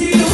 see you.